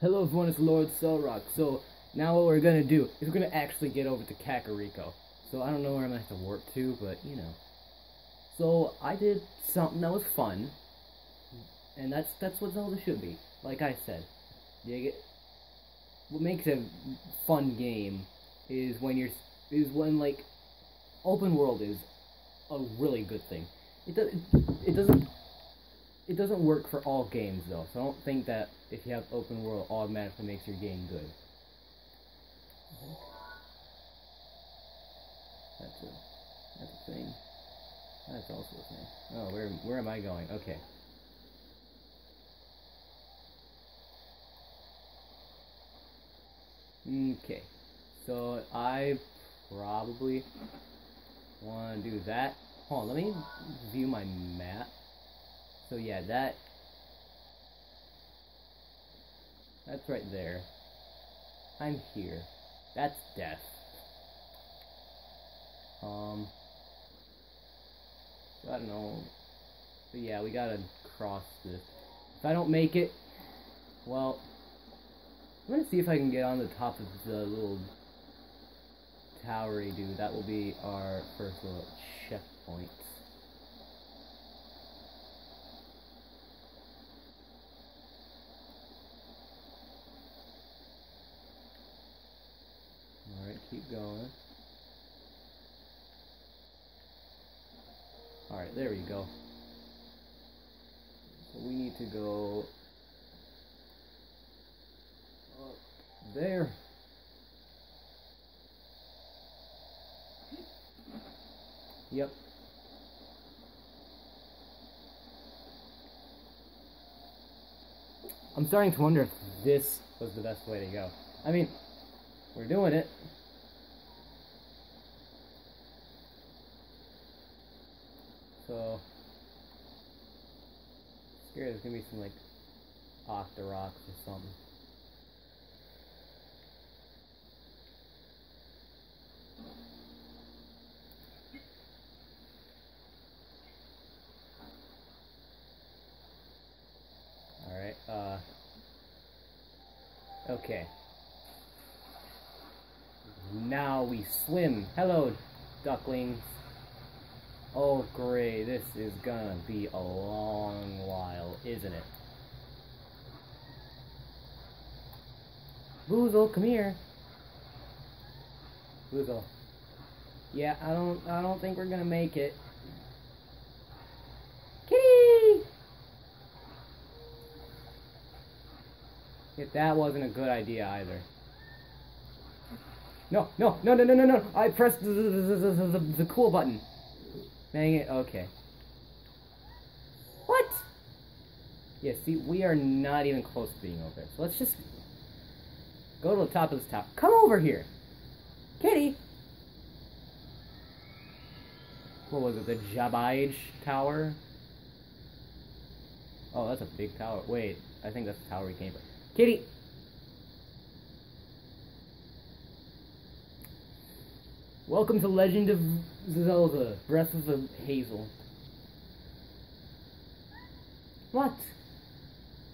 Hello everyone, it's Lord Selrahc. So now what we're gonna do is we're gonna actually get over to Kakariko. So I don't know where I'm gonna have to warp to, but you know. So I did something that was fun, and that's that's what Zelda should be. Like I said, you get what makes a fun game is when you're is when like open world is a really good thing. It does it doesn't it doesn't work for all games though, so I don't think that if you have open world automatically makes your game good. That's a that's a thing. That's also a thing. Oh, where where am I going? Okay. Okay. So I probably want to do that. Hold on, let me view my map. So yeah, that that's right there. I'm here. That's death. Um I don't know. But yeah, we gotta cross this. If I don't make it, well, I'm gonna see if I can get on the top of the little towery dude. That will be our first little checkpoint. Alright, going. Alright, there we go. So we need to go up there. Yep. I'm starting to wonder if this was the best way to go. I mean, we're doing it. So, scared there's gonna be some like off the rocks or something. Alright, uh. Okay. Now we swim. Hello, ducklings. Oh, great. This is gonna be a long while, isn't it? Boozle, come here. Boozle. Yeah, I don't I don't think we're gonna make it. Kitty! If that wasn't a good idea either. No, no, no, no, no, no, no! I pressed the, the, the, the, the, the cool button. Dang it, okay. What? Yeah, see, we are not even close to being over. So let's just go to the top of this tower. Come over here! Kitty! What was it, the Jabaij Tower? Oh, that's a big tower. Wait, I think that's the tower we came from. Kitty! Welcome to Legend of Zelda, Breath of the Hazel. What?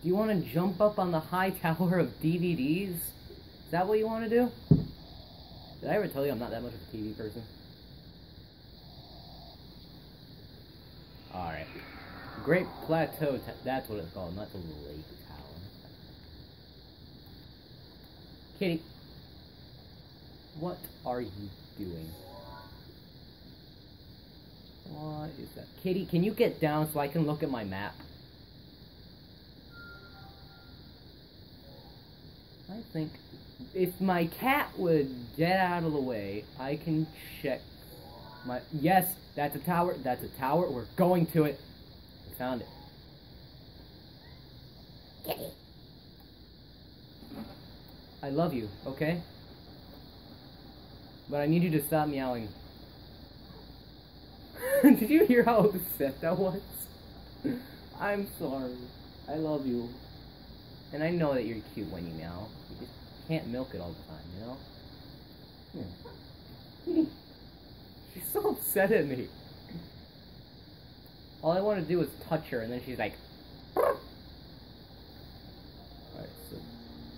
Do you want to jump up on the high tower of DVDs? Is that what you want to do? Did I ever tell you I'm not that much of a TV person? Alright. Great Plateau, that's what it's called, not the Lake Tower. Kitty. What are you doing? What is that? Kitty, can you get down so I can look at my map? I think if my cat would get out of the way, I can check my... Yes, that's a tower. That's a tower. We're going to it. We found it. Kitty. I love you, okay? But I need you to stop meowing. Did you hear how upset that was? I'm sorry. I love you. And I know that you're cute when you meow. You just can't milk it all the time, you know? Yeah. She's so upset at me. All I want to do is touch her, and then she's like... Alright, so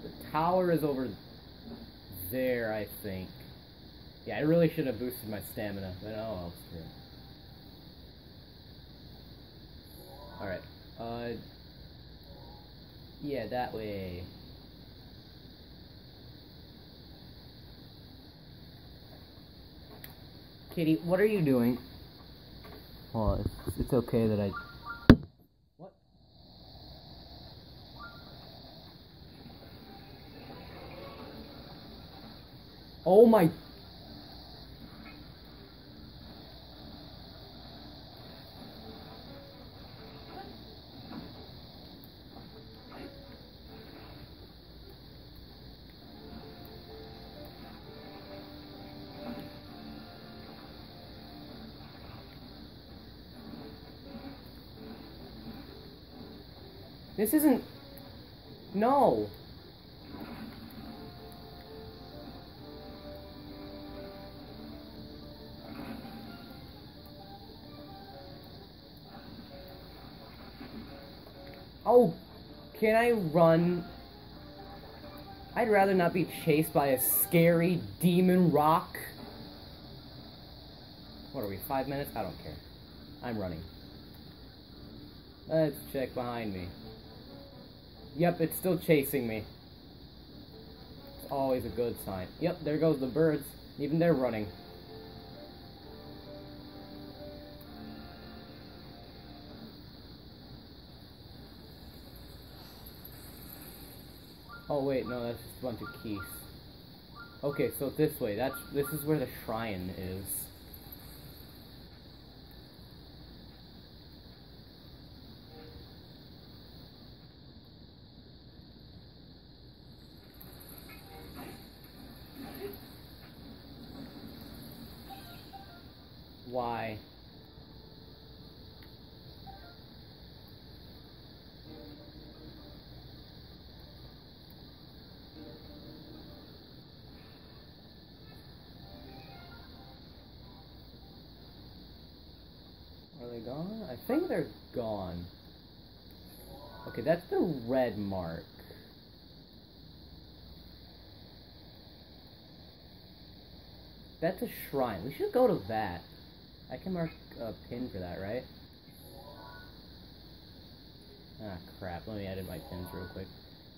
the tower is over there, I think. Yeah, I really should have boosted my stamina, but oh well, screw it. Alright, uh... Yeah, that way. Kitty, what are you doing? Well, it's, it's okay that I... What? Oh my... This isn't... No! Oh, can I run? I'd rather not be chased by a scary demon rock. What are we, five minutes? I don't care. I'm running. Let's check behind me. Yep, it's still chasing me. It's always a good sign. Yep, there goes the birds. Even they're running. Oh wait, no, that's just a bunch of keys. Okay, so this way, that's this is where the shrine is. Why? Are they gone? I think they're gone. Okay, that's the red mark. That's a shrine. We should go to that. I can mark a pin for that, right? Ah, crap. Let me edit my pins real quick.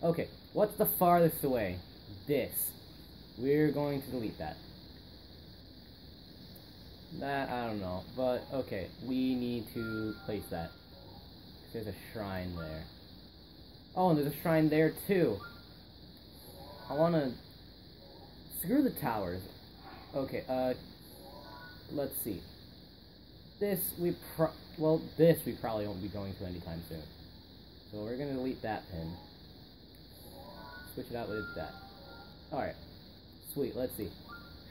Okay, what's the farthest away? This. We're going to delete that. That, I don't know. But, okay, we need to place that. There's a shrine there. Oh, and there's a shrine there, too. I want to... Screw the towers. Okay, uh... Let's see. This, we pro... Well, this we probably won't be going to anytime soon. So we're gonna delete that pin. Switch it out with that. Alright. Sweet, let's see.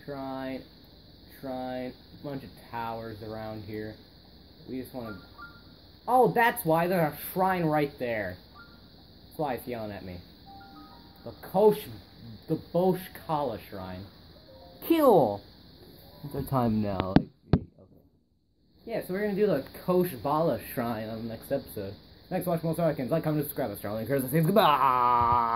Shrine, shrine, A bunch of towers around here. We just want to... Oh, that's why there's a shrine right there. That's why it's yelling at me. The Kosh... The Bosh Kala Shrine. Kill! It's our time now. Like. Yeah, so we're gonna do the Kosh Bala Shrine on the next episode. Next, watch more seconds. Like, comment, subscribe. Curse, and say goodbye!